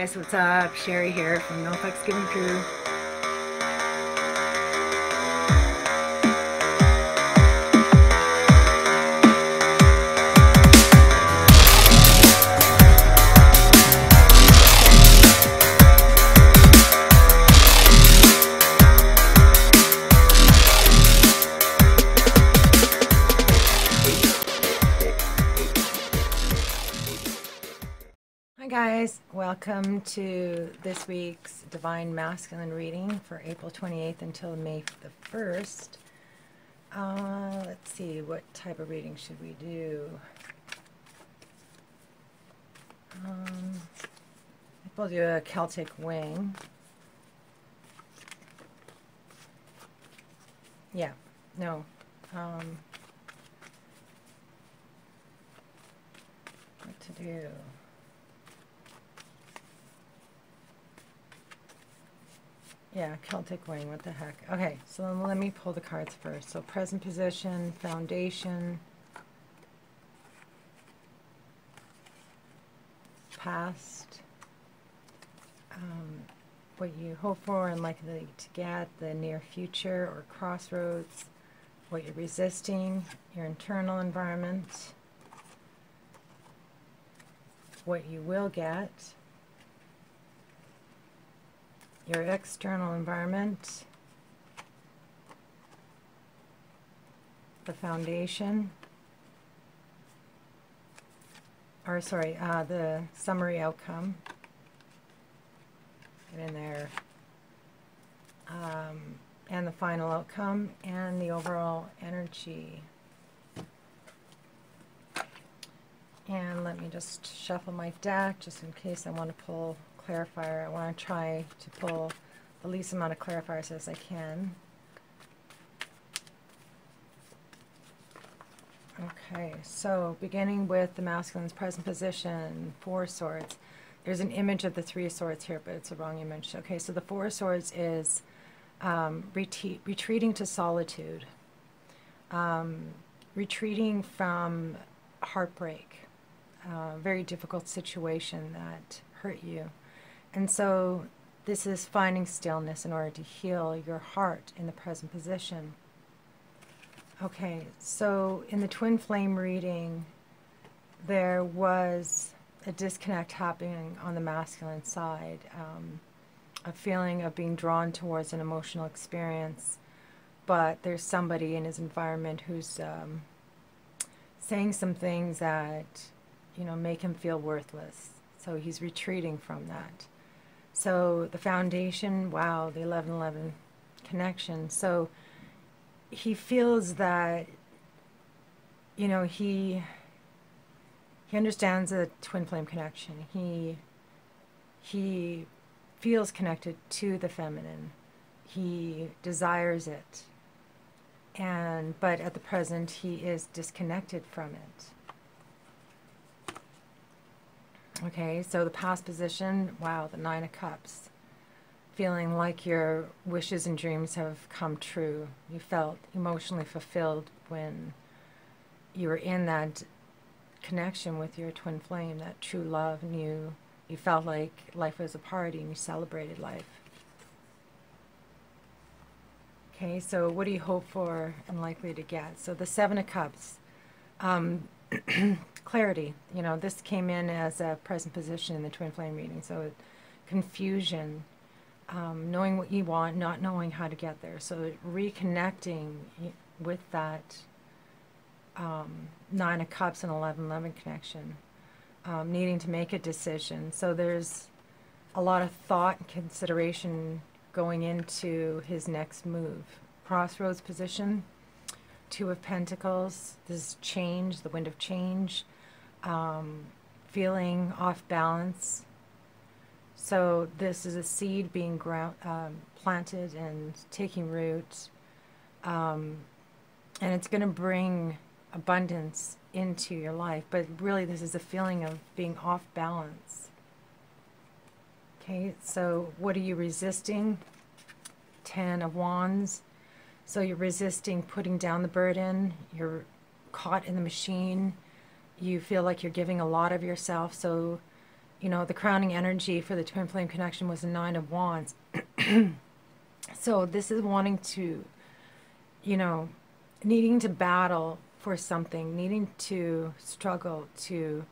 guys, what's up? Sherry here from No Fucks Given Crew. Welcome to this week's Divine Masculine reading for April 28th until May the 1st. Uh, let's see, what type of reading should we do? Um, I we'll do a Celtic wing. Yeah, no. Um, what to do? Yeah, Celtic wing, what the heck. Okay, so then let me pull the cards first. So present position, foundation, past, um, what you hope for and likely to get, the near future or crossroads, what you're resisting, your internal environment, what you will get, your external environment, the foundation, or sorry, uh, the summary outcome. Get in there. Um, and the final outcome and the overall energy. And let me just shuffle my deck just in case I want to pull clarifier. I want to try to pull the least amount of clarifiers as I can. Okay, so beginning with the masculine's present position, four swords. There's an image of the three swords here, but it's a wrong image. Okay, so the four swords is um, retreat, retreating to solitude, um, retreating from heartbreak, uh, very difficult situation that hurt you. And so this is finding stillness in order to heal your heart in the present position. Okay, so in the twin flame reading, there was a disconnect happening on the masculine side, um, a feeling of being drawn towards an emotional experience, but there's somebody in his environment who's um, saying some things that, you know, make him feel worthless. So he's retreating from that. So the foundation, wow, the 1111 connection. So he feels that, you know, he he understands the twin flame connection. He he feels connected to the feminine. He desires it. And but at the present he is disconnected from it. Okay, so the past position, wow, the Nine of Cups. Feeling like your wishes and dreams have come true. You felt emotionally fulfilled when you were in that connection with your twin flame, that true love, and you, you felt like life was a party and you celebrated life. Okay, so what do you hope for and likely to get? So the Seven of Cups. Um, clarity. You know, this came in as a present position in the twin flame reading. So confusion, um, knowing what you want, not knowing how to get there. So reconnecting with that um, Nine of Cups and Eleven Eleven connection, um, needing to make a decision. So there's a lot of thought and consideration going into his next move. Crossroads position, Two of Pentacles, this change, the wind of change um, feeling off balance. So this is a seed being ground, um, planted and taking root. Um, and it's going to bring abundance into your life. But really, this is a feeling of being off balance. Okay, so what are you resisting? Ten of Wands. So you're resisting putting down the burden. You're caught in the machine you feel like you're giving a lot of yourself, so you know, the crowning energy for the twin flame connection was the Nine of Wands. so this is wanting to, you know, needing to battle for something, needing to struggle to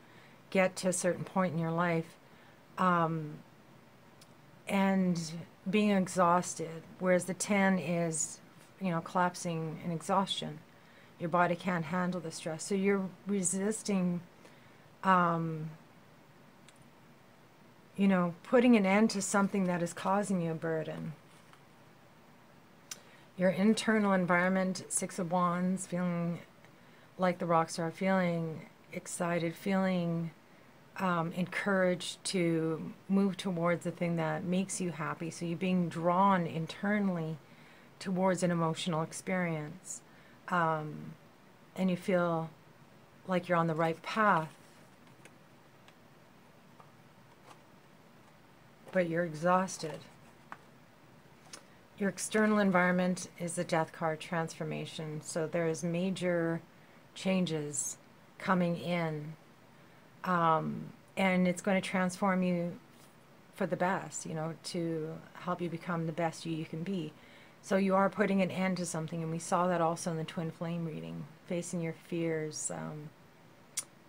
get to a certain point in your life, um, and being exhausted. Whereas the Ten is, you know, collapsing in exhaustion. Your body can't handle the stress, so you're resisting. Um, you know, putting an end to something that is causing you a burden. Your internal environment, Six of Wands, feeling like the rock star, feeling excited, feeling um, encouraged to move towards the thing that makes you happy. So you're being drawn internally towards an emotional experience. Um, and you feel like you're on the right path but you're exhausted. Your external environment is the death card transformation. So there's major changes coming in. Um, and it's going to transform you for the best, you know, to help you become the best you you can be. So you are putting an end to something, and we saw that also in the twin flame reading, facing your fears. Um,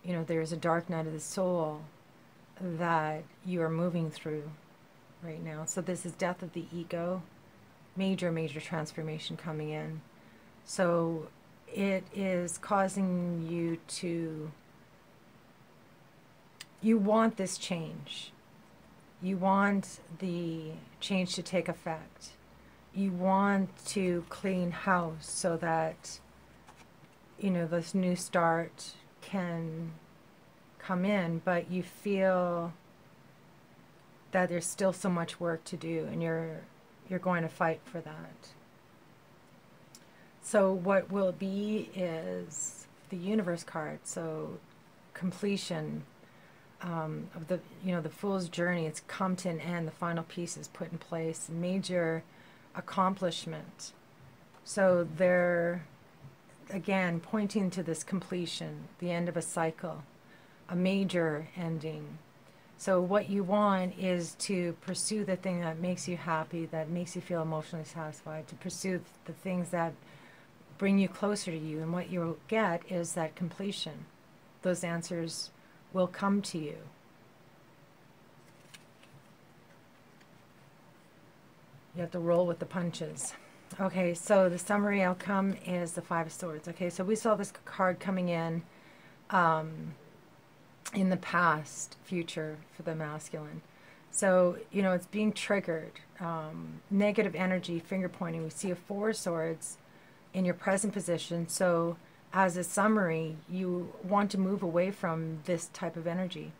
you know, there's a dark night of the soul that you are moving through right now. So this is death of the ego, major, major transformation coming in. So it is causing you to, you want this change. You want the change to take effect. You want to clean house so that, you know, this new start can come in, but you feel that there's still so much work to do and you're you're going to fight for that. So what will be is the universe card. So completion um, of the you know the fool's journey. It's come to an end. The final piece is put in place. Major accomplishment. So they're again pointing to this completion, the end of a cycle, a major ending. So what you want is to pursue the thing that makes you happy, that makes you feel emotionally satisfied, to pursue the things that bring you closer to you. And what you'll get is that completion. Those answers will come to you. You have to roll with the punches. Okay, so the summary outcome is the Five of Swords. Okay, so we saw this card coming in. Um, in the past, future for the masculine. So, you know, it's being triggered. Um, negative energy, finger pointing. We see a four of swords in your present position. So, as a summary, you want to move away from this type of energy.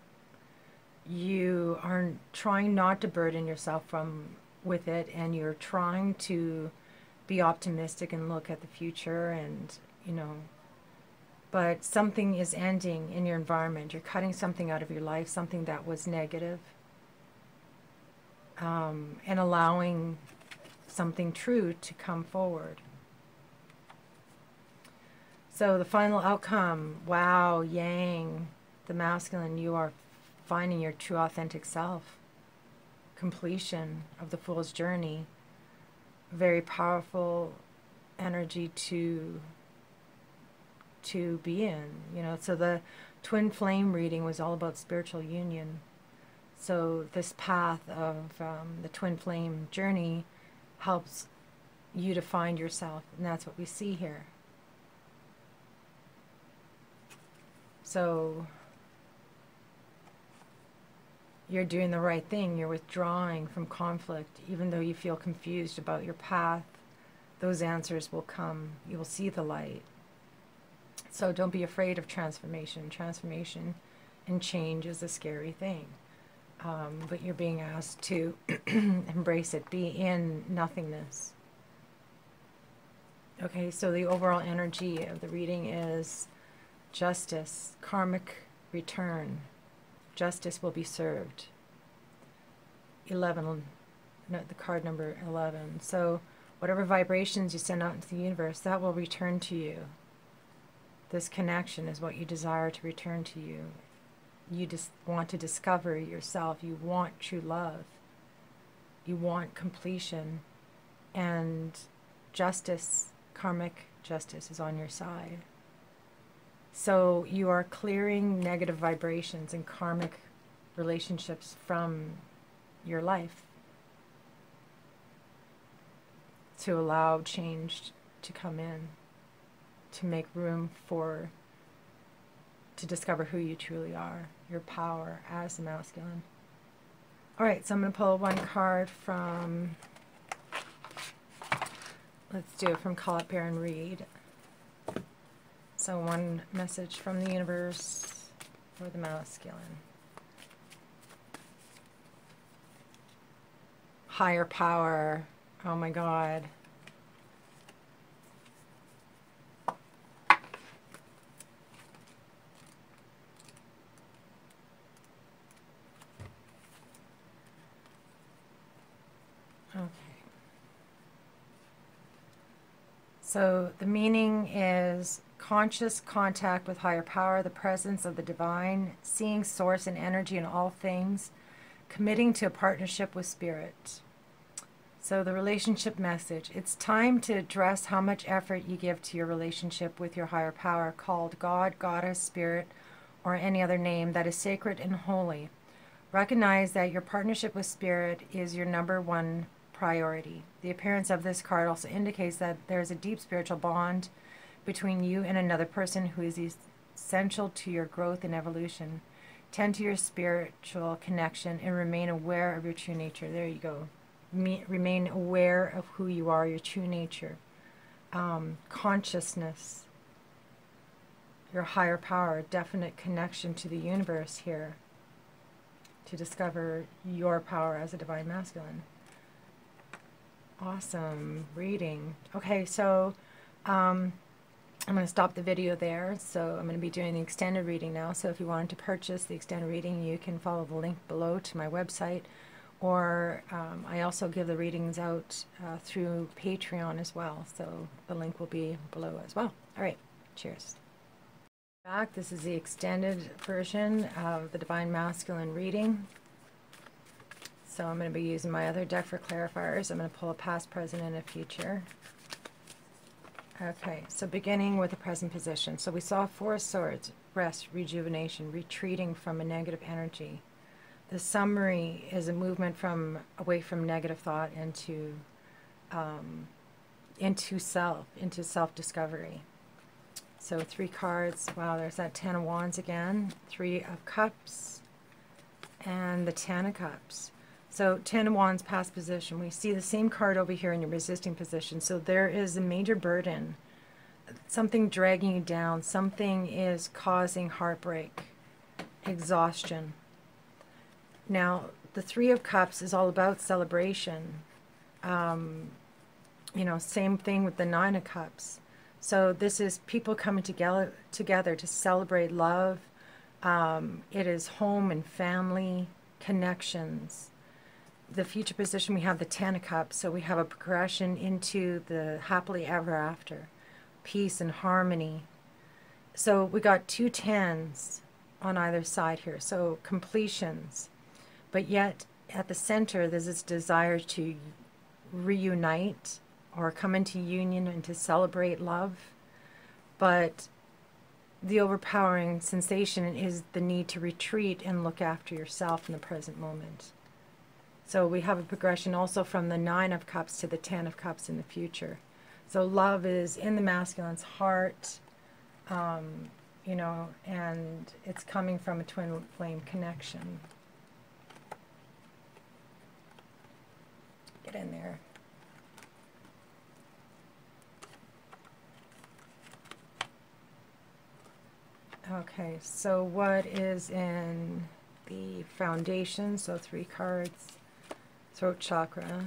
You are trying not to burden yourself from with it, and you're trying to be optimistic and look at the future and, you know, but something is ending in your environment. You're cutting something out of your life, something that was negative, um, and allowing something true to come forward. So the final outcome, wow, yang, the masculine, you are finding your true authentic self. Completion of the fool's journey. Very powerful energy to to be in, you know. So the twin flame reading was all about spiritual union. So this path of um, the twin flame journey helps you to find yourself, and that's what we see here. So you're doing the right thing. You're withdrawing from conflict, even though you feel confused about your path. Those answers will come. You will see the light. So don't be afraid of transformation. Transformation and change is a scary thing. Um, but you're being asked to embrace it, be in nothingness. Okay, so the overall energy of the reading is justice, karmic return. Justice will be served. 11, no, the card number 11. So whatever vibrations you send out into the universe, that will return to you. This connection is what you desire to return to you. you just want to discover yourself. You want true love. You want completion. And justice, karmic justice, is on your side. So you are clearing negative vibrations and karmic relationships from your life to allow change to come in, to make room for, to discover who you truly are, your power as the masculine. All right, so I'm going to pull one card from, let's do it from Colette Baron-Reid. So one message from the universe for the masculine. Higher power. Oh my God. Okay. So the meaning is conscious contact with higher power, the presence of the divine, seeing source and energy in all things, committing to a partnership with spirit. So the relationship message, it's time to address how much effort you give to your relationship with your higher power called God, Goddess, Spirit, or any other name that is sacred and holy. Recognize that your partnership with Spirit is your number one priority. The appearance of this card also indicates that there is a deep spiritual bond between you and another person who is essential to your growth and evolution. Tend to your spiritual connection and remain aware of your true nature. There you go. Me, remain aware of who you are, your true nature. Um, consciousness, your higher power, definite connection to the universe here to discover your power as a divine masculine. Awesome reading. Okay, so um, I'm going to stop the video there. So I'm going to be doing the extended reading now. So if you wanted to purchase the extended reading, you can follow the link below to my website. Or um, I also give the readings out uh, through Patreon as well. So the link will be below as well. All right, cheers. Back, this is the extended version of the Divine Masculine reading. So I'm going to be using my other deck for clarifiers. I'm going to pull a past, present, and a future. Okay, so beginning with the present position. So we saw four swords, rest, rejuvenation, retreating from a negative energy. The summary is a movement from away from negative thought into um, into self, into self-discovery. So three cards. Wow, there's that Ten of Wands again. Three of Cups and the Ten of Cups. So Ten of Wands past position. We see the same card over here in your resisting position. So there is a major burden, something dragging you down. Something is causing heartbreak, exhaustion. Now, the Three of Cups is all about celebration. Um, you know, same thing with the Nine of Cups. So this is people coming together together to celebrate love. Um, it is home and family connections the future position, we have the Ten of Cups, so we have a progression into the happily ever after, peace and harmony. So we got two tens on either side here, so completions. But yet, at the center, there's this desire to reunite or come into union and to celebrate love. But the overpowering sensation is the need to retreat and look after yourself in the present moment. So we have a progression also from the Nine of Cups to the Ten of Cups in the future. So love is in the masculine's heart, um, you know, and it's coming from a twin flame connection. Get in there. Okay, so what is in the foundation? So three cards throat chakra,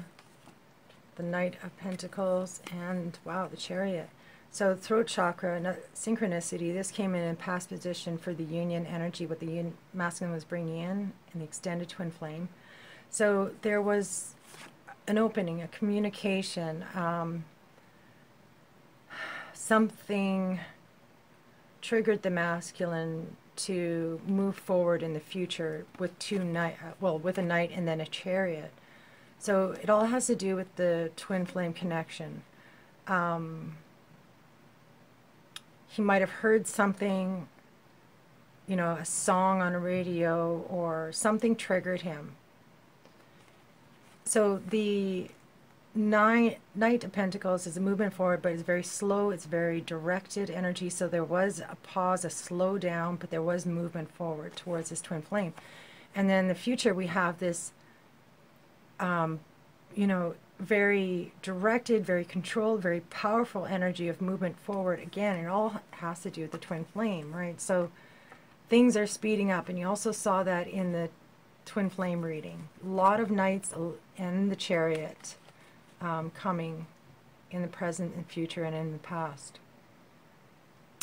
the Knight of Pentacles, and wow, the Chariot. So throat chakra, synchronicity, this came in in past position for the union energy, what the masculine was bringing in, in the extended twin flame. So there was an opening, a communication, um, something triggered the masculine to move forward in the future with two knight, uh, well, with a knight and then a chariot. So it all has to do with the twin flame connection. Um, he might have heard something, you know, a song on a radio or something triggered him. So the nine knight of pentacles is a movement forward but it's very slow it's very directed energy so there was a pause a slow down but there was movement forward towards this twin flame and then the future we have this um, you know very directed very controlled very powerful energy of movement forward again. It all has to do with the twin flame right? So things are speeding up and you also saw that in the twin flame reading. A lot of knights in the chariot um, coming in the present and future and in the past.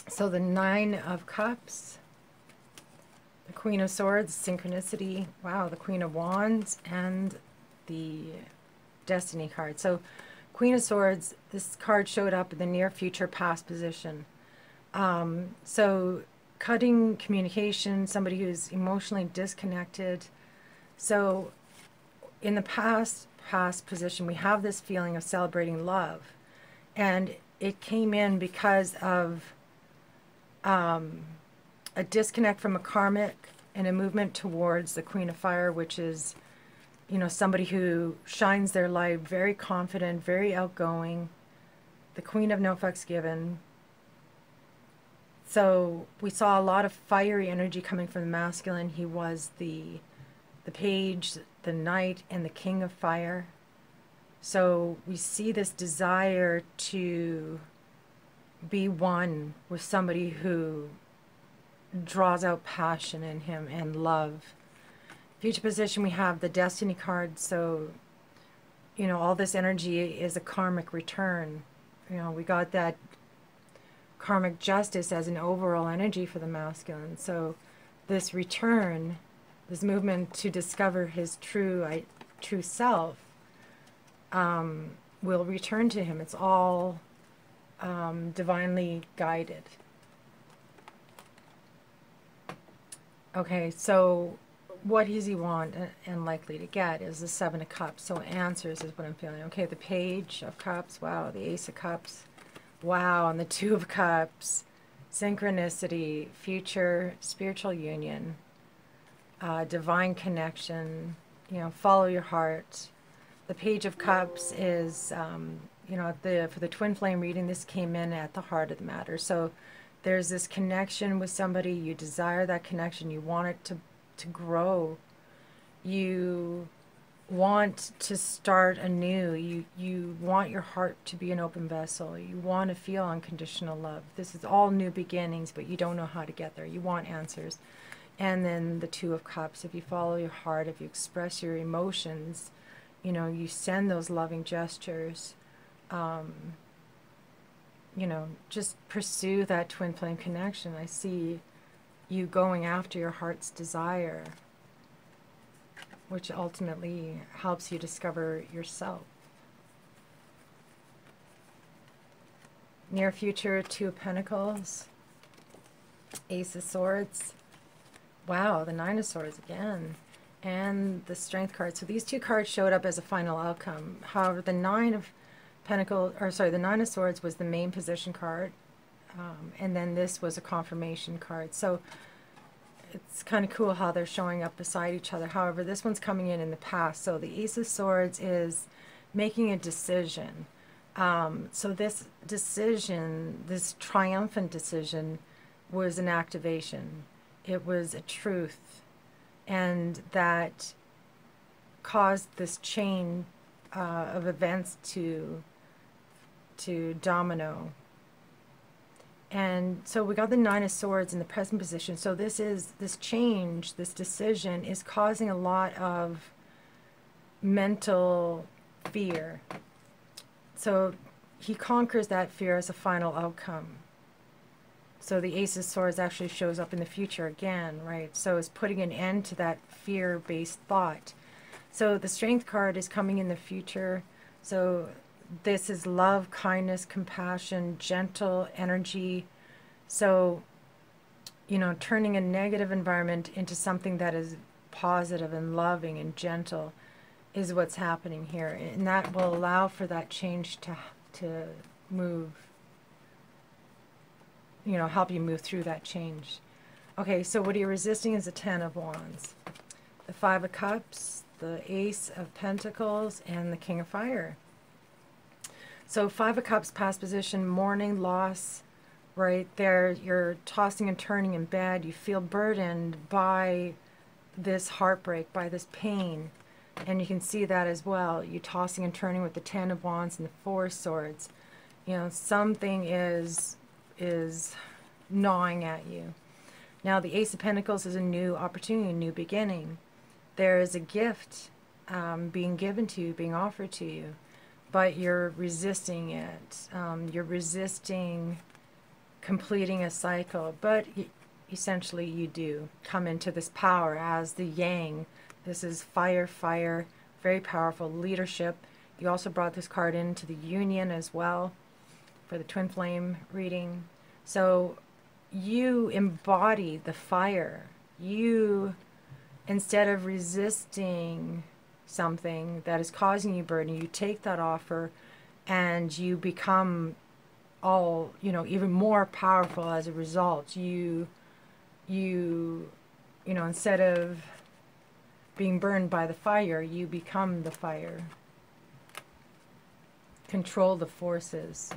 So the Nine of Cups, the Queen of Swords, Synchronicity, wow, the Queen of Wands, and the Destiny card. So Queen of Swords, this card showed up in the near future past position. Um, so cutting communication, somebody who's emotionally disconnected. So in the past, past position, we have this feeling of celebrating love. And it came in because of um, a disconnect from a karmic and a movement towards the Queen of Fire, which is, you know, somebody who shines their light, very confident, very outgoing, the Queen of No Fucks Given. So we saw a lot of fiery energy coming from the masculine. He was the the page, the knight, and the king of fire. So we see this desire to be one with somebody who draws out passion in him and love. Future position, we have the destiny card. So, you know, all this energy is a karmic return. You know, we got that karmic justice as an overall energy for the masculine. So, this return this movement to discover his true I, true self um, will return to him. It's all um, divinely guided. Okay, so what does he want and likely to get is the Seven of Cups. So answers is what I'm feeling. Okay, the Page of Cups. Wow, the Ace of Cups. Wow, and the Two of Cups. Synchronicity, future, spiritual union uh, divine connection, you know, follow your heart. The Page of Cups is, um, you know, the for the twin flame reading, this came in at the heart of the matter. So there's this connection with somebody, you desire that connection, you want it to, to grow, you want to start anew, you, you want your heart to be an open vessel, you want to feel unconditional love. This is all new beginnings, but you don't know how to get there. You want answers. And then the Two of Cups, if you follow your heart, if you express your emotions, you know, you send those loving gestures, um, you know, just pursue that twin flame connection. I see you going after your heart's desire, which ultimately helps you discover yourself. Near future, Two of Pentacles, Ace of Swords. Wow, the Nine of Swords again. And the Strength card. So these two cards showed up as a final outcome. However, the Nine of Pentacles, or sorry, the Nine of Swords was the main position card. Um, and then this was a confirmation card. So it's kind of cool how they're showing up beside each other. However, this one's coming in in the past. So the Ace of Swords is making a decision. Um, so this decision, this triumphant decision, was an activation it was a truth and that caused this chain uh, of events to to domino and so we got the nine of swords in the present position so this is this change this decision is causing a lot of mental fear so he conquers that fear as a final outcome so the Ace of Swords actually shows up in the future again, right? So it's putting an end to that fear-based thought. So the Strength card is coming in the future. So this is love, kindness, compassion, gentle energy. So you know, turning a negative environment into something that is positive and loving and gentle is what's happening here. And that will allow for that change to, to move, you know, help you move through that change. Okay, so what are you're resisting is the Ten of Wands, the Five of Cups, the Ace of Pentacles, and the King of Fire. So Five of Cups, past position, mourning, loss, right there. You're tossing and turning in bed. You feel burdened by this heartbreak, by this pain. And you can see that as well. You tossing and turning with the Ten of Wands and the Four of Swords. You know, something is is gnawing at you. Now, the Ace of Pentacles is a new opportunity, a new beginning. There is a gift um, being given to you, being offered to you, but you're resisting it. Um, you're resisting completing a cycle, but essentially you do come into this power as the yang. This is fire, fire, very powerful leadership. You also brought this card into the union as well for the twin flame reading. So you embody the fire. You, instead of resisting something that is causing you burden, you take that offer and you become all, you know, even more powerful as a result. You, you, you know, instead of being burned by the fire, you become the fire. Control the forces.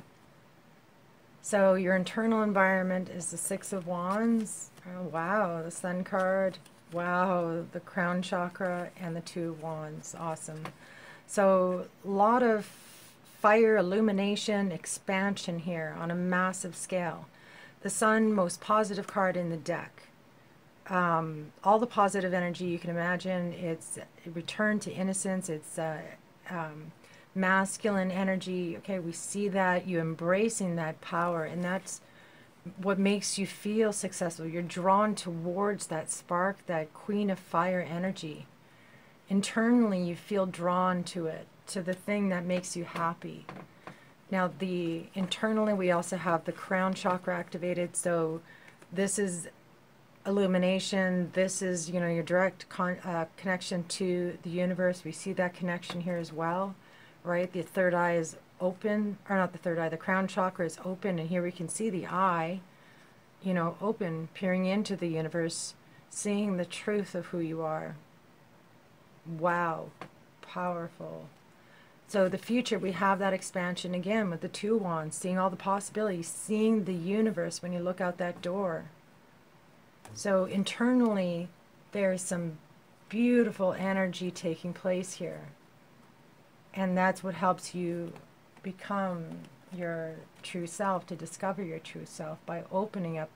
So your internal environment is the Six of Wands. Oh, wow, the Sun card. Wow, the Crown Chakra and the Two Wands. Awesome. So a lot of fire, illumination, expansion here on a massive scale. The Sun, most positive card in the deck. Um, all the positive energy you can imagine. It's return to innocence. It's uh, um, masculine energy. Okay, we see that you embracing that power, and that's what makes you feel successful. You're drawn towards that spark, that queen of fire energy. Internally, you feel drawn to it to the thing that makes you happy. Now, the internally, we also have the crown chakra activated. So, this is illumination. This is, you know, your direct con uh, connection to the universe. We see that connection here as well, right? The third eye is open, or not the third eye, the crown chakra is open. And here we can see the eye, you know, open, peering into the universe, seeing the truth of who you are. Wow, powerful. So the future, we have that expansion again with the two wands, seeing all the possibilities, seeing the universe when you look out that door. So internally, there's some beautiful energy taking place here. And that's what helps you become your true self, to discover your true self by opening up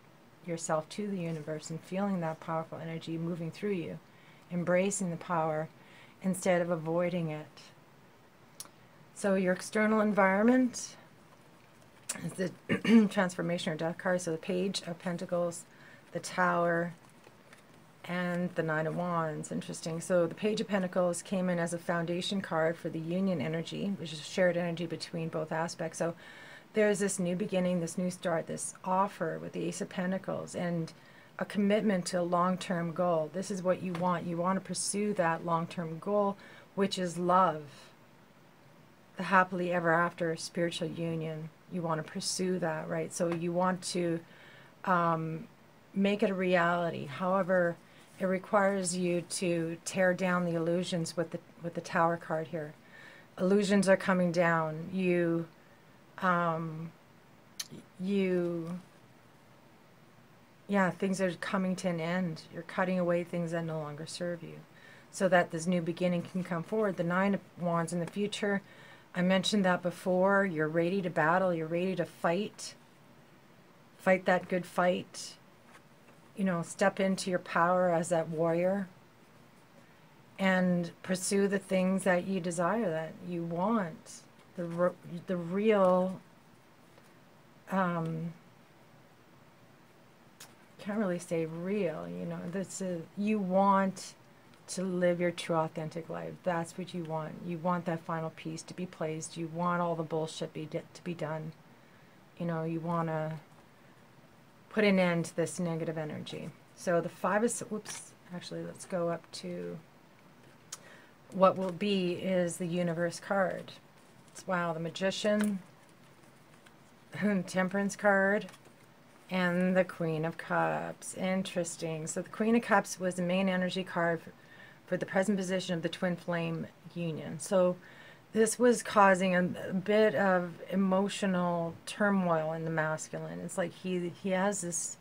yourself to the universe and feeling that powerful energy moving through you, embracing the power instead of avoiding it. So your external environment is the transformation or death card. So the page of pentacles, the tower, and the nine of wands. Interesting. So the page of pentacles came in as a foundation card for the union energy, which is shared energy between both aspects. So there's this new beginning, this new start, this offer with the ace of pentacles, and a commitment to a long-term goal. This is what you want. You want to pursue that long-term goal, which is love the happily ever after spiritual union. You want to pursue that, right? So you want to um, make it a reality. However, it requires you to tear down the illusions with the with the tower card here. Illusions are coming down. You, um, you, yeah, things are coming to an end. You're cutting away things that no longer serve you, so that this new beginning can come forward. The nine of wands in the future I mentioned that before. You're ready to battle. You're ready to fight. Fight that good fight. You know, step into your power as that warrior and pursue the things that you desire, that you want. The, the real, um, can't really say real, you know, this is, you want to live your true authentic life. That's what you want. You want that final piece to be placed. You want all the bullshit be to be done. You know, you want to put an end to this negative energy. So the five is, whoops, actually, let's go up to what will be is the universe card. It's, wow, the magician, temperance card, and the queen of cups. Interesting. So the queen of cups was the main energy card for, for the present position of the twin flame union. So this was causing a, a, bit of emotional turmoil in the masculine. It's like he he has this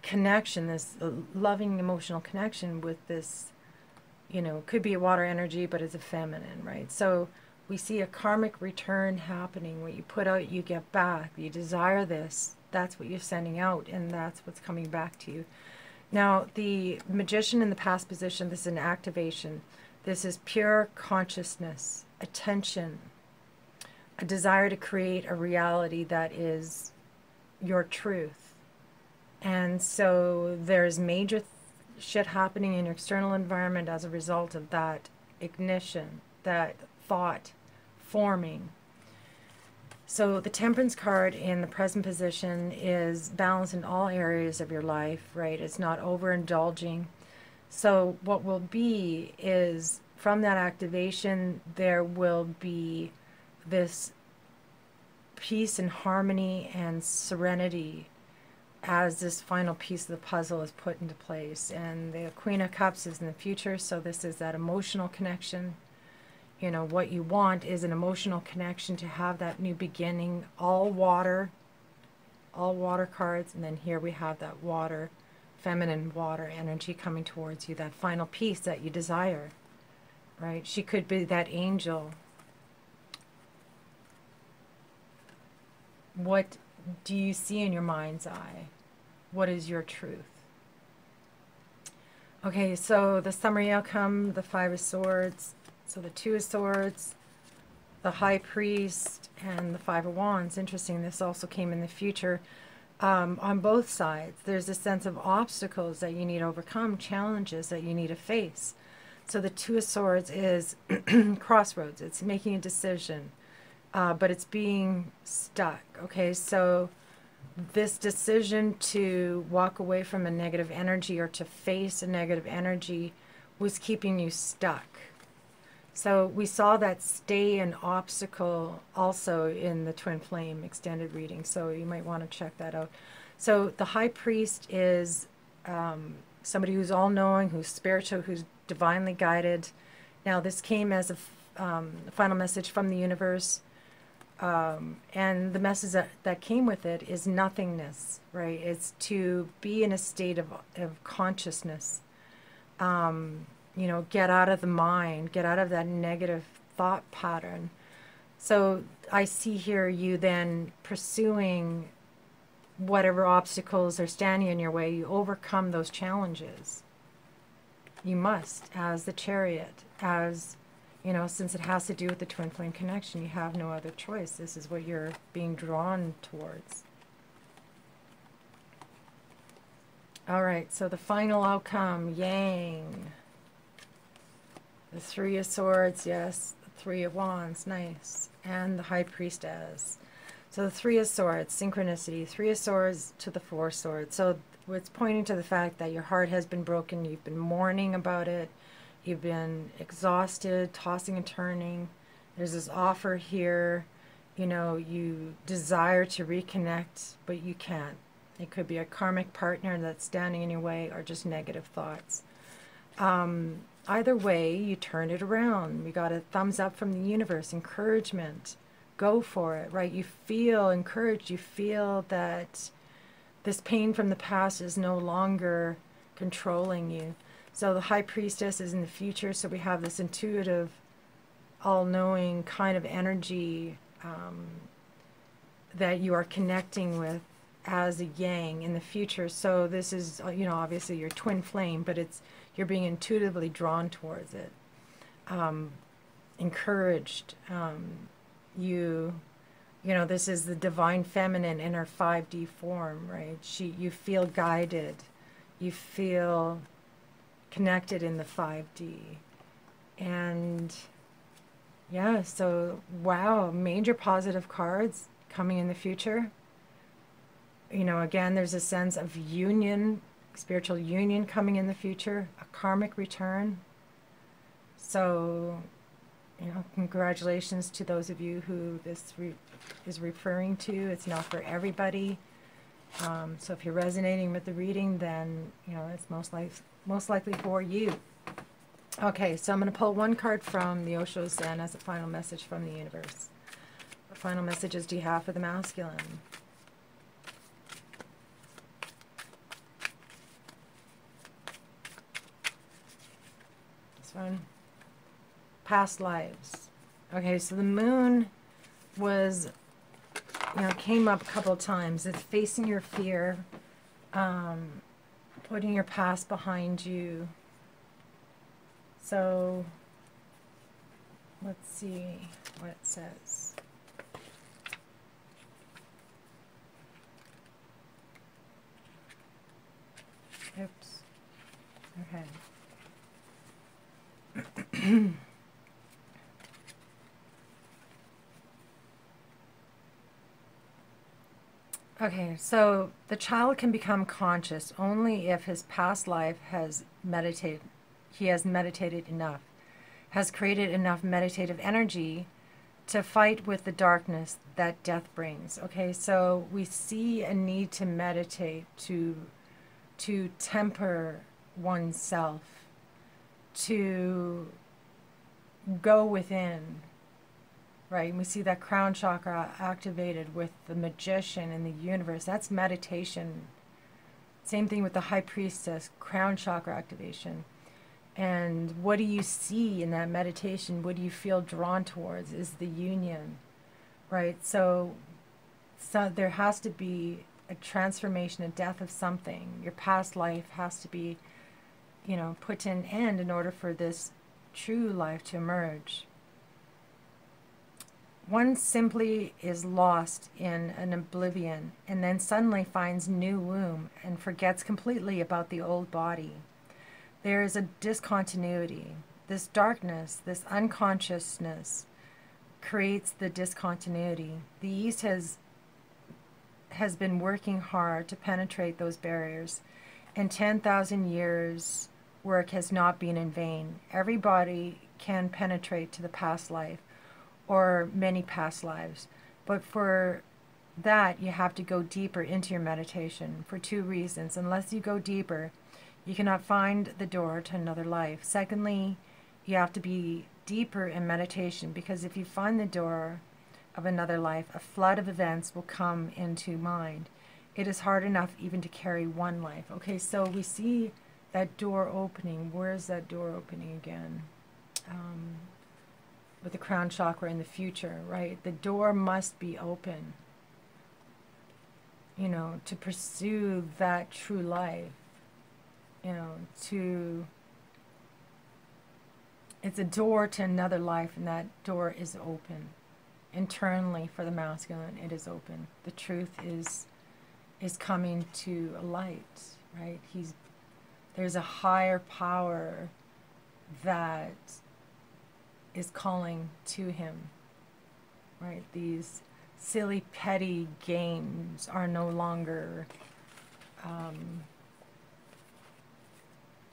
connection, this uh, loving emotional connection with this, you know, could be a water energy, but it's a feminine, right? So we see a karmic return happening. What you put out, you get back. You desire this. That's what you're sending out, and that's what's coming back to you. Now, the magician in the past position, this is an activation. This is pure consciousness attention, a desire to create a reality that is your truth. And so there's major th- shit happening in your external environment as a result of that ignition, that thought forming. So the temperance card in the present position is balanced in all areas of your life, right? It's not overindulging. So what will be is from that activation, there will be this peace and harmony and serenity as this final piece of the puzzle is put into place. And the Queen of Cups is in the future, so this is that emotional connection. You know, what you want is an emotional connection to have that new beginning, all water, all water cards, and then here we have that water, feminine water energy coming towards you, that final piece that you desire right? She could be that angel. What do you see in your mind's eye? What is your truth? Okay, so the summary outcome, the Five of Swords, so the Two of Swords, the High Priest, and the Five of Wands. Interesting, this also came in the future. Um, on both sides, there's a sense of obstacles that you need to overcome, challenges that you need to face. So the Two of Swords is crossroads. It's making a decision, uh, but it's being stuck. Okay, so this decision to walk away from a negative energy or to face a negative energy was keeping you stuck. So we saw that stay an obstacle also in the twin flame extended reading. So you might want to check that out. So the high priest is um, somebody who's all knowing, who's spiritual, who's divinely guided. Now, this came as a um, final message from the universe. Um, and the message that, that came with it is nothingness, right? It's to be in a state of, of consciousness. Um, you know, get out of the mind, get out of that negative thought pattern. So I see here you then pursuing whatever obstacles are standing in your way, you overcome those challenges. You must, as the chariot, as, you know, since it has to do with the twin flame connection, you have no other choice. This is what you're being drawn towards. All right, so the final outcome, Yang. The Three of Swords, yes. The Three of Wands, nice. And the High Priestess. So the Three of Swords, synchronicity. Three of Swords to the Four Swords. So it's pointing to the fact that your heart has been broken. You've been mourning about it. You've been exhausted, tossing and turning. There's this offer here. You know, you desire to reconnect, but you can't. It could be a karmic partner that's standing in your way or just negative thoughts. Um, either way, you turn it around. We got a thumbs up from the universe, encouragement. Go for it, right? You feel encouraged. You feel that this pain from the past is no longer controlling you. So the high priestess is in the future, so we have this intuitive, all knowing kind of energy um, that you are connecting with as a yang in the future. So this is, uh, you know, obviously your twin flame, but it's you're being intuitively drawn towards it, um, encouraged. Um, you you know this is the divine feminine in her 5d form right? She you feel guided. You feel connected in the 5d and yeah so wow major positive cards coming in the future. You know, again, there's a sense of union, spiritual union coming in the future, a karmic return. So, you know, congratulations to those of you who this re- is referring to. It's not for everybody. Um, so if you're resonating with the reading, then you know it's most like most likely for you. Okay, so I'm going to pull one card from the Osho Zen as a final message from the universe. What final messages do you have for the masculine? This one. Past lives. Okay, so the moon was, you know, came up a couple times. It's facing your fear, um, putting your past behind you. So, let's see what it says. Oops. Okay. Okay, so the child can become conscious only if his past life has meditated, he has meditated enough, has created enough meditative energy to fight with the darkness that death brings. Okay, so we see a need to meditate to to temper oneself, to go within, right? And we see that crown chakra activated with the magician in the universe. That's meditation. Same thing with the high priestess, crown chakra activation. And what do you see in that meditation? What do you feel drawn towards? Is the union, right? So, so there has to be a transformation, a death of something. Your past life has to be, you know, put to an end in order for this true life to emerge one simply is lost in an oblivion and then suddenly finds new womb and forgets completely about the old body. There is a discontinuity. This darkness, this unconsciousness creates the discontinuity. The East has has been working hard to penetrate those barriers, and 10,000 years work has not been in vain. Everybody can penetrate to the past life or many past lives. But for that, you have to go deeper into your meditation for two reasons. Unless you go deeper, you cannot find the door to another life. Secondly, you have to be deeper in meditation because if you find the door of another life, a flood of events will come into mind. It is hard enough even to carry one life. Okay, so we see that door opening. Where is that door opening again? Um, with the crown chakra in the future, right? The door must be open, you know, to pursue that true life, you know, to. It's a door to another life, and that door is open. Internally, for the masculine, it is open. The truth is, is coming to light, right? He's there's a higher power that is calling to him. Right? These silly, petty games are no longer um,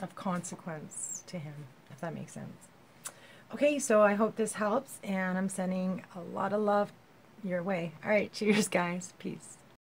of consequence to him, if that makes sense. Okay, so I hope this helps, and I'm sending a lot of love your way. All right, cheers, guys. Peace.